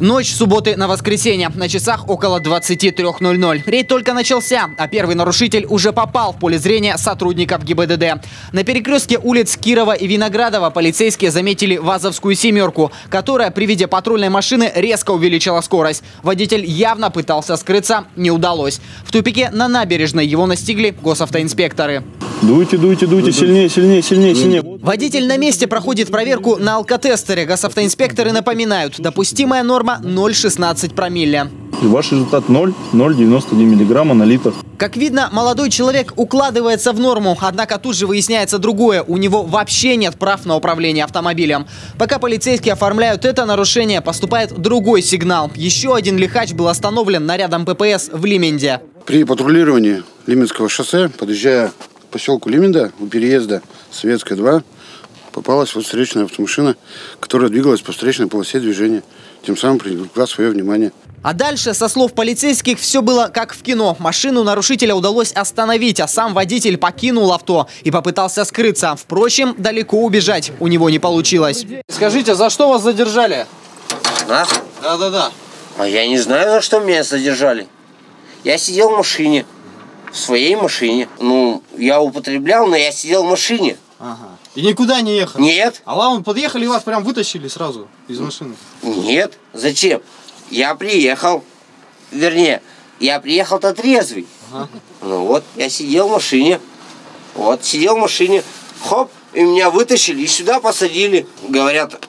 Ночь субботы на воскресенье. На часах около 23.00. Рейд только начался, а первый нарушитель уже попал в поле зрения сотрудников ГИБДД. На перекрестке улиц Кирова и Виноградова полицейские заметили ВАЗовскую «семерку», которая при виде патрульной машины резко увеличила скорость. Водитель явно пытался скрыться, не удалось. В тупике на набережной его настигли госавтоинспекторы. Дуйте, дуйте, дуйте, сильнее, сильнее, сильнее, сильнее. Водитель на месте проходит проверку на алкотестере. Госавтоинспекторы напоминают, допустимая норма 0,16 промилле. Ваш результат 0, 0,91 миллиграмма на литр. Как видно, молодой человек укладывается в норму, однако тут же выясняется другое. У него вообще нет прав на управление автомобилем. Пока полицейские оформляют это нарушение, поступает другой сигнал. Еще один лихач был остановлен нарядом ППС в Лименде. При патрулировании Лименского шоссе, подъезжая поселку Лименда, у переезда Советская 2, попалась вот встречная автомашина, которая двигалась по встречной полосе движения, тем самым привлекла свое внимание. А дальше, со слов полицейских, все было как в кино. Машину нарушителя удалось остановить, а сам водитель покинул авто и попытался скрыться. Впрочем, далеко убежать у него не получилось. Скажите, за что вас задержали? Нас? Да-да-да. А я не знаю, за что меня задержали. Я сидел в машине. В своей машине. Ну, я употреблял, но я сидел в машине. Ага. И никуда не ехали? Нет. А вам подъехали и вас прям вытащили сразу из машины? Нет. Зачем? Я приехал. Вернее, я приехал-то трезвый. Ага. Ну вот, я сидел в машине. Вот, сидел в машине. Хоп, и меня вытащили и сюда посадили. Говорят,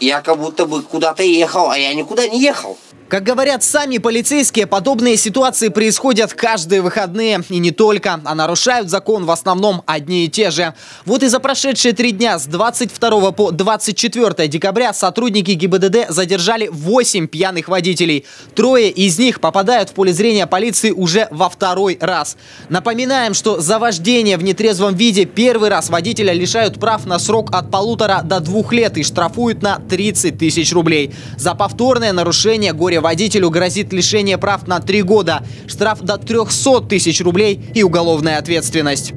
я как будто бы куда-то ехал, а я никуда не ехал. Как говорят сами полицейские, подобные ситуации происходят каждые выходные. И не только, а нарушают закон в основном одни и те же. Вот и за прошедшие три дня с 22 по 24 декабря сотрудники ГИБДД задержали 8 пьяных водителей. Трое из них попадают в поле зрения полиции уже во второй раз. Напоминаем, что за вождение в нетрезвом виде первый раз водителя лишают прав на срок от полутора до двух лет и штрафуют на 30 тысяч рублей. За повторное нарушение горе водителю грозит лишение прав на три года, штраф до 300 тысяч рублей и уголовная ответственность.